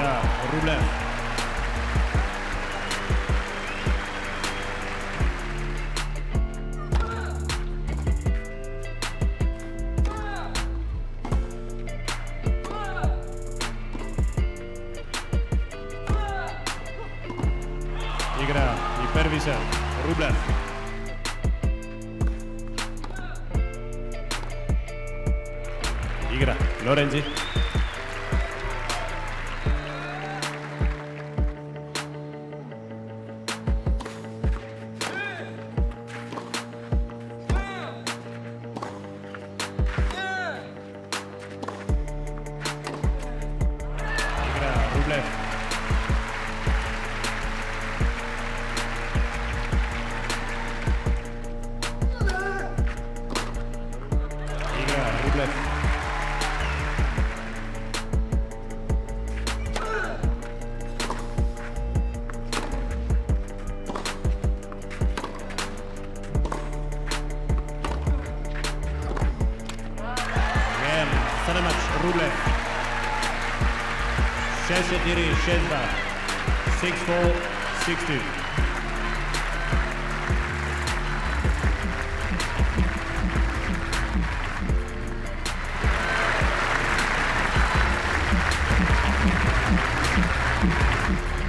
Rublev. Igra i prvi serv. Rublev. Igra Lorenzi. plaît. Bien, ça le match, Roublev. Şemsetleri Şenba 6462. Thank